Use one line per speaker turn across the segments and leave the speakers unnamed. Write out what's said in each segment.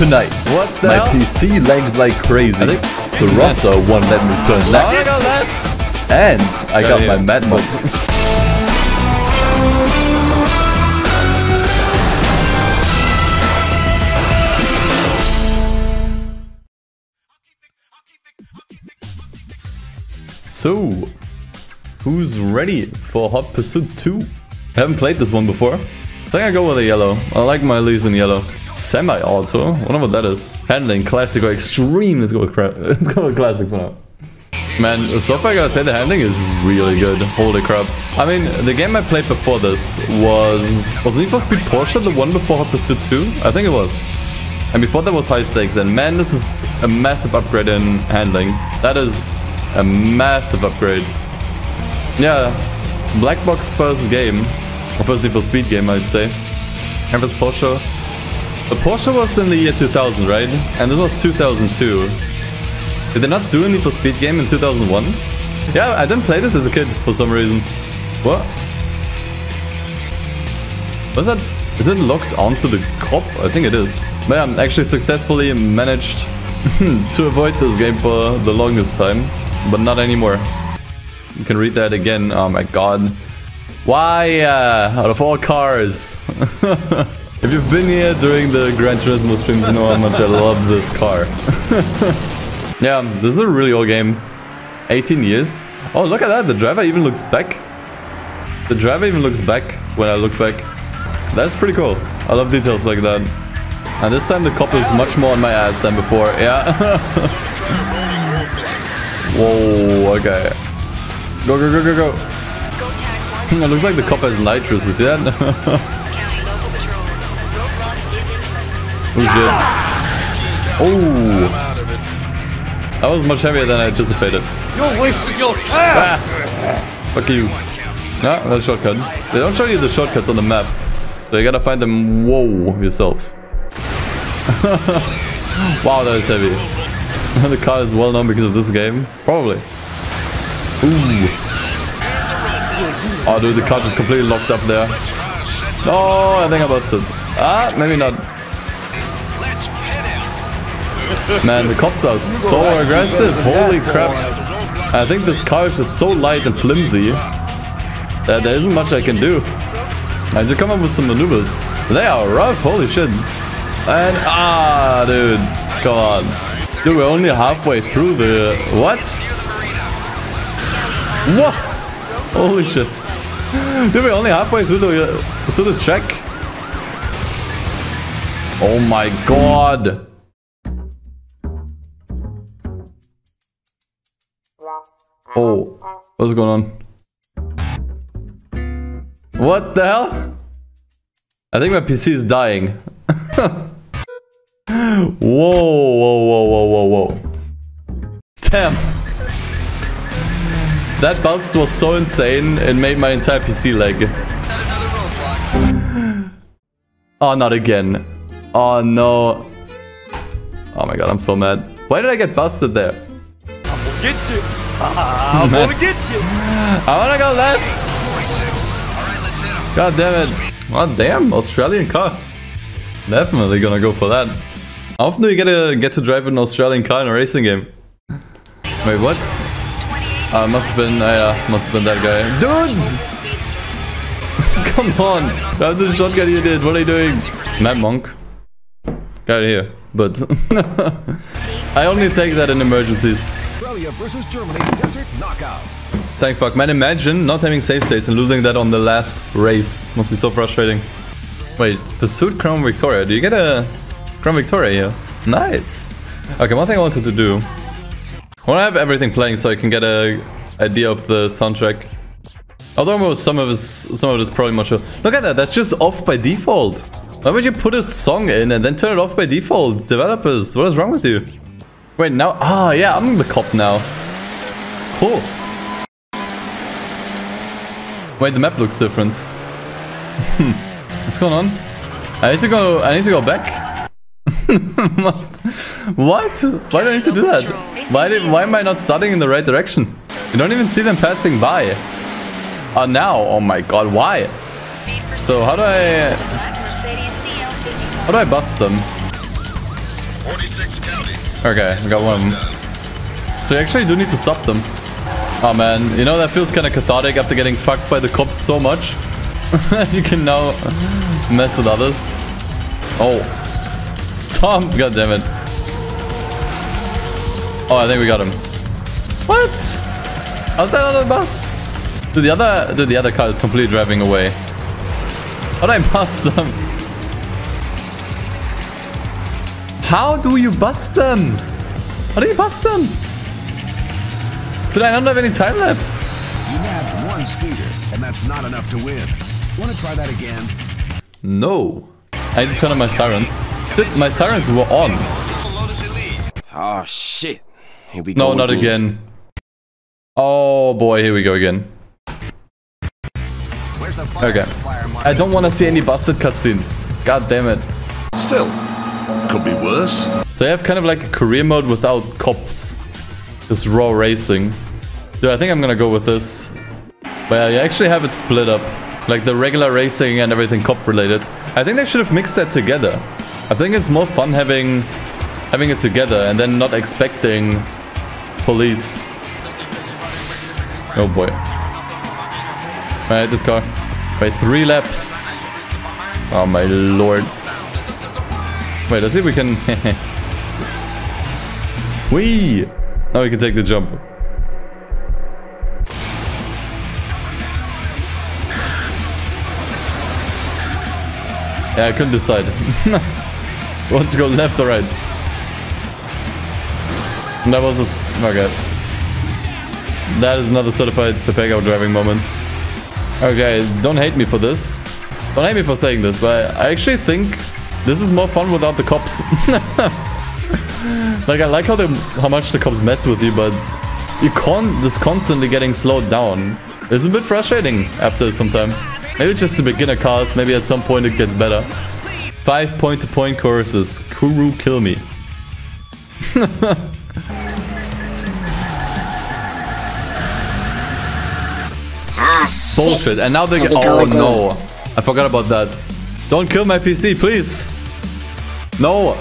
tonight.
What the
My
hell?
PC lags like crazy. The Rossa won't let me turn
Oh, I
left.
got left.
And I got
yeah.
my mad mode. So, who's ready for Hot Pursuit 2? I haven't played this one before. I think I go with a yellow. I like my leaves in yellow. Semi-auto? Wonder what that is. Handling, classic or extreme. Let's go with, Let's go with classic for now. Man, so far I gotta say the handling is really good. Holy crap. I mean, the game I played before this was... Was Need for Speed Porsche the one before Hot Pursuit 2? I think it was. And before that was High Stakes, and man, this is a massive upgrade in handling. That is a massive upgrade. Yeah, Black Box first game, or first Need for Speed game, I'd say. And this Porsche. The Porsche was in the year 2000, right? And this was 2002. Did they not do a Need for Speed game in 2001? Yeah, I didn't play this as a kid for some reason. What? Was that? Is it locked onto the cop? I think it is. But yeah, I actually successfully managed to avoid this game for the longest time, but not anymore. You can read that again. Um, oh my god. Why, uh, out of all cars? if you've been here during the Gran Turismo streams, you know how much I love this car. yeah, this is a really old game. 18 years. Oh, look at that. The driver even looks back. The driver even looks back when I look back. That's pretty cool. I love details like that. And this time the cop is much more on my ass than before. Yeah. Whoa, okay. Go, go, go, go, go. It looks like the cop has nitrous, is that? oh shit. Oh. That was much heavier than I anticipated.
You're wasting your time!
Ah. Fuck you. No, that's shortcut. They don't show you the shortcuts on the map. So you gotta find them whoa yourself. wow, that is heavy. the car is well known because of this game. Probably. Ooh. Oh dude, the car just completely locked up there. No, I think I busted. Ah, maybe not. Man, the cops are so aggressive. Holy crap. I think this car is so light and flimsy that there isn't much I can do. I to come up with some maneuvers. They are rough, holy shit. And, ah, dude, come on. Dude, we're only halfway through the, what? What? Holy shit. We're only halfway through the, through the track. Oh my god. Oh, what's going on? What the hell? I think my PC is dying. whoa, whoa, whoa, whoa, whoa, whoa. Damn. That bust was so insane, it made my entire PC lag. Ah, oh, not again. Ah, oh, no. Oh my god, I'm so mad. Why did I get busted there?
I'm gonna Get you! I'm gonna get you!
I wanna go left! God damn it. Oh damn, Australian car. Definitely gonna go for that. How often do you get to get to drive an Australian car in a racing game? Wait, what? Uh, must have been, uh, yeah, must have been that guy. Dudes! Come on! That's the shotgun you did, what are you doing? Mad Monk. Got it here, but... I only take that in emergencies.
Australia versus Germany Desert Knockout.
Thank fuck. Man, imagine not having save states and losing that on the last race. Must be so frustrating. Wait, Pursuit Crown Victoria. Do you get a Crown Victoria here? Nice. Okay, one thing I wanted to do. I want to have everything playing so I can get a idea of the soundtrack. Although some of this, some of it is probably much. Look at that. That's just off by default. Why would you put a song in and then turn it off by default? Developers, what is wrong with you? Wait, now. Ah, yeah, I'm the cop now. Cool. Wait, the map looks different. What's going on? I need to go. I need to go back. what? Why do I need to do that? Why did? Why am I not starting in the right direction? You don't even see them passing by. Oh, now. Oh my god. Why? So how do I? How do I bust them? Okay, I got one. So you actually do need to stop them. Oh man, you know that feels kind of cathartic after getting fucked by the cops so much. you can now mess with others. Oh. Stop! God damn it. Oh, I think we got him. What? How's that not a bust? Dude, the other, dude, the other car is completely driving away. How did I bust them? How do you bust them? How do you bust them? Did I don't have any time left?
You nabbed one speeder, and that's not enough to win. Want to try that again?
No. I need to turn on my sirens. Dude, my sirens were on.
Oh shit. Here we go.
No, not again. Oh boy, here we go again.
Where's the fire
Okay. I don't want to see any busted cutscenes. God damn it.
Still, could be worse.
So I have kind of like a career mode without cops. Just raw racing. Dude, I think I'm gonna go with this. But yeah, you actually have it split up. Like the regular racing and everything cop related. I think they should have mixed that together. I think it's more fun having having it together and then not expecting police. Oh boy. Alright, this car. By three laps. Oh my lord. Wait, let's see if we can... Whee! Now we can take the jump. Yeah, I couldn't decide. Want to go left or right? That was a... Okay. That is another certified Pepega driving moment. Okay, don't hate me for this. Don't hate me for saying this, but I actually think this is more fun without the cops. like, I like how, how much the cops mess with you, but you can't... This constantly getting slowed down is a bit frustrating after some time. Maybe it's just the beginner cars. Maybe at some point it gets better. Five point-to-point courses. Kuru kill me. Bullshit. And now they get. Oh no. I forgot about that. Don't kill my PC, please. No.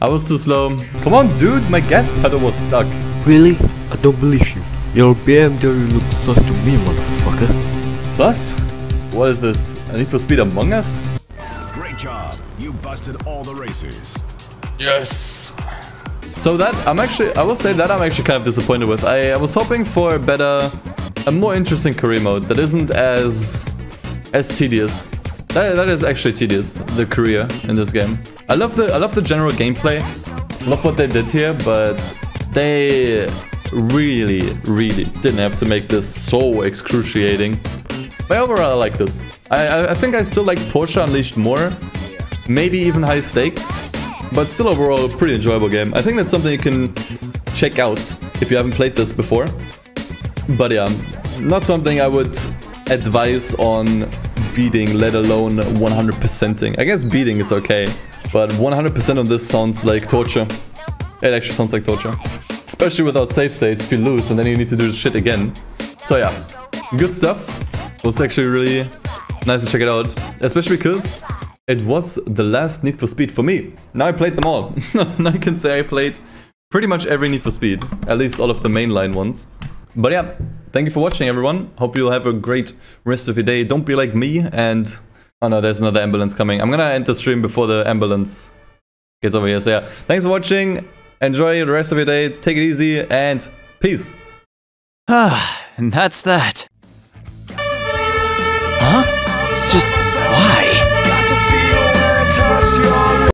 I was too slow. Come on, dude. My gas pedal was stuck.
Really? I don't believe you. Your BMW looks sus to me, motherfucker.
Sus? What is this? A Need for Speed Among Us?
Great job. You busted all the racers.
Yes. So that I'm actually I will say that I'm actually kind of disappointed with. I, I was hoping for a better, a more interesting career mode that isn't as as tedious. That, that is actually tedious. The career in this game. I love the I love the general gameplay. Love what they did here, but they really really didn't have to make this so excruciating. But overall, I like this. I I, I think I still like Porsche Unleashed more. Maybe even high stakes but still overall a pretty enjoyable game. I think that's something you can check out if you haven't played this before. But yeah, not something I would advise on beating, let alone 100%ing. I guess beating is okay, but 100% on this sounds like torture. It actually sounds like torture. Especially without save states if you lose and then you need to do this shit again. So yeah, good stuff. It was actually really nice to check it out. Especially because it was the last Need for Speed for me. Now I played them all. now I can say I played pretty much every Need for Speed. At least all of the mainline ones. But yeah, thank you for watching everyone. Hope you'll have a great rest of your day. Don't be like me and... Oh no, there's another ambulance coming. I'm gonna end the stream before the ambulance gets over here. So yeah, thanks for watching. Enjoy the rest of your day. Take it easy and peace.
Ah, and that's that.